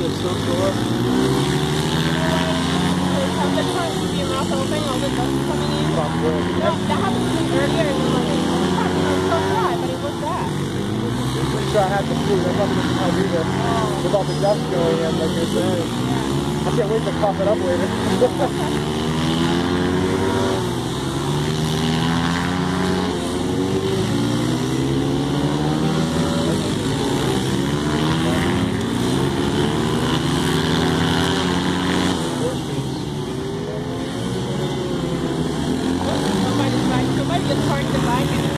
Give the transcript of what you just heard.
is so. Sometimes mouth open, all the dust coming in. No, that happened earlier oh fuck, you know, it's so dry, but it was that. I'm sure I had the flu. That's nothing to tell either. With all the dust going in, like you're saying. I can't wait to cough it up later. Somebody's bike, somebody